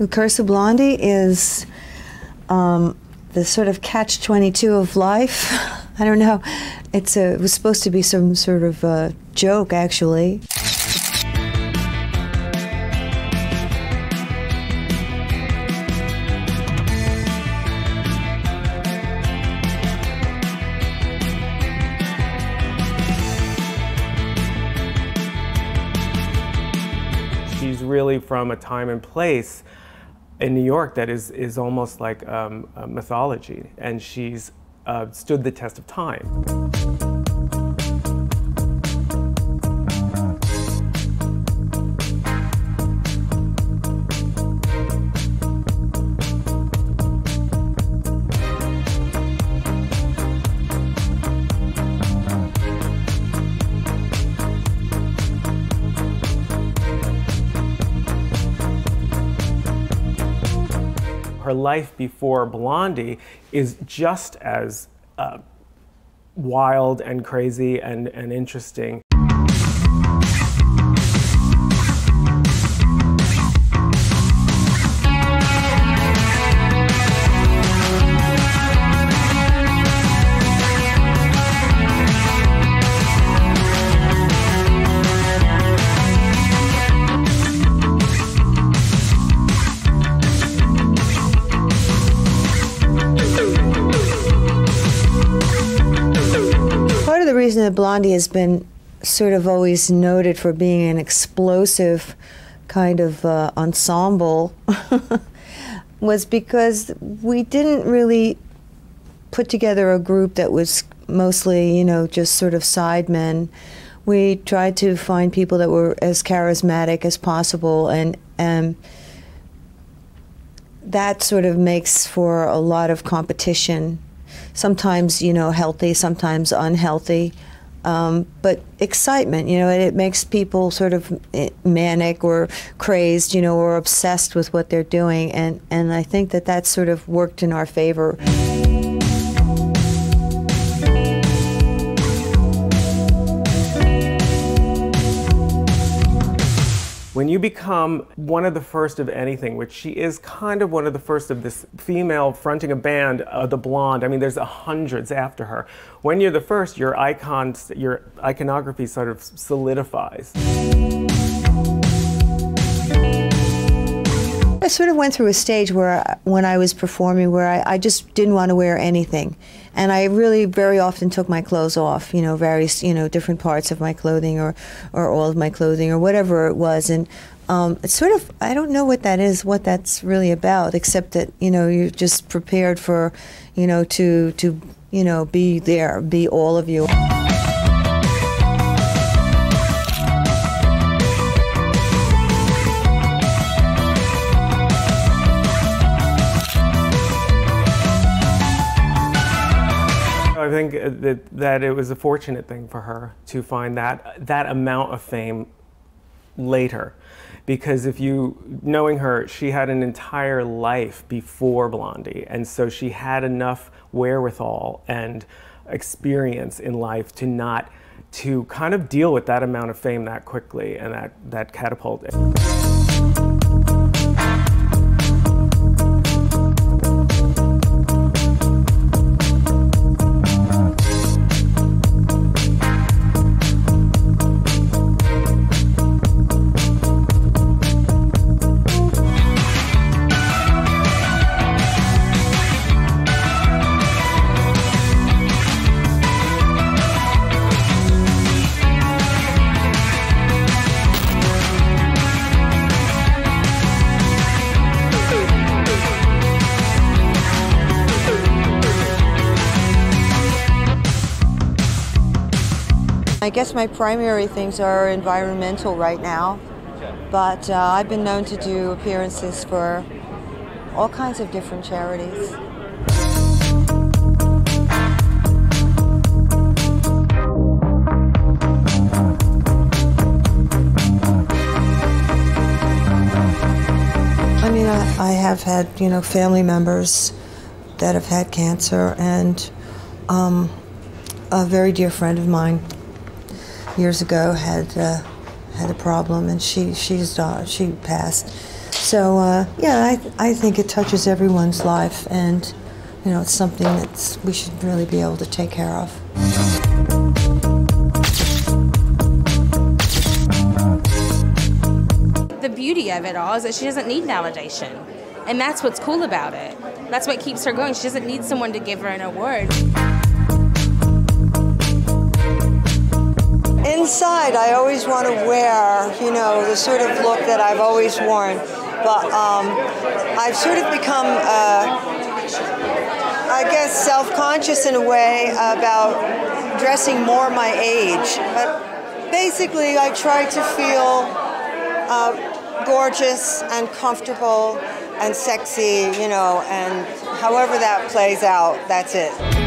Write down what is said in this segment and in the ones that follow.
Of Blondie is um, the sort of catch 22 of life. I don't know. It's a, it was supposed to be some sort of joke, actually. She's really from a time and place in New York that is, is almost like um, mythology, and she's uh, stood the test of time. Her life before Blondie is just as uh, wild and crazy and, and interesting. Of the reason that Blondie has been sort of always noted for being an explosive kind of uh, ensemble was because we didn't really put together a group that was mostly, you know, just sort of sidemen. We tried to find people that were as charismatic as possible, and and that sort of makes for a lot of competition. Sometimes, you know, healthy, sometimes unhealthy, um, but excitement. You know, it, it makes people sort of eh, manic or crazed, you know, or obsessed with what they're doing, and and I think that that sort of worked in our favor. When you become one of the first of anything, which she is kind of one of the first of this female fronting a band, uh, the blonde. I mean, there's hundreds after her. When you're the first, your icons, your iconography sort of solidifies. I sort of went through a stage where, when I was performing, where I, I just didn't want to wear anything, and I really very often took my clothes off. You know, various, you know, different parts of my clothing, or, or all of my clothing, or whatever it was, and um, it's sort of I don't know what that is, what that's really about, except that you know you're just prepared for, you know, to to you know be there, be all of you. Think that, that it was a fortunate thing for her to find that that amount of fame later. Because if you knowing her she had an entire life before blondie and so she had enough wherewithal and experience in life to not to kind of deal with that amount of fame that quickly and that that catapult I guess my primary things are environmental right now, but uh, I've been known to do appearances for all kinds of different charities. I mean, I, have had, you know, family members that have had cancer, and um, a very dear friend of mine years ago had uh, had a problem, and she she's uh, she passed. So uh, yeah, I, I think it touches everyone's life, and you know, it's something that we should really be able to take care of. The beauty of it all is that she doesn't need validation. And that's what's cool about it. That's what keeps her going. She doesn't need someone to give her an award. Inside, I always want to wear, you know, the sort of look that I've always worn. But um, I've sort of become, uh, I guess, self conscious in a way about dressing more my age. But basically, I try to feel uh, gorgeous and comfortable and sexy, you know, and however that plays out, that's it.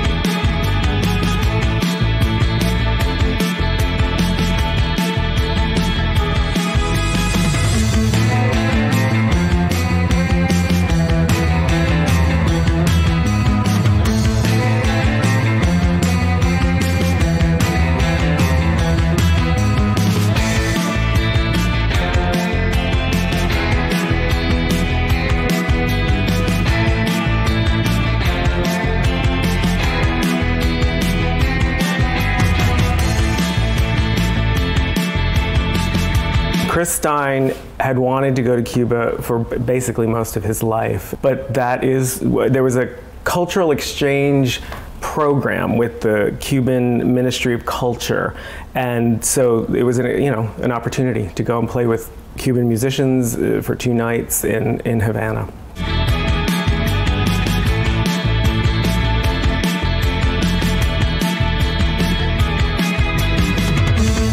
Chris Stein had wanted to go to Cuba for basically most of his life, but that is, there was a cultural exchange program with the Cuban Ministry of Culture, and so it was an, you know an opportunity to go and play with Cuban musicians uh, for two nights in in Havana.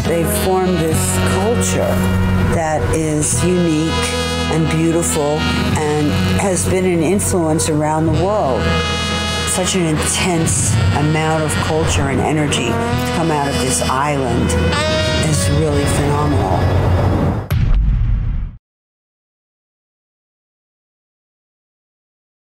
They've formed this culture that is unique and beautiful and has been an influence around the world. Such an intense amount of culture and energy to come out of this island is really phenomenal.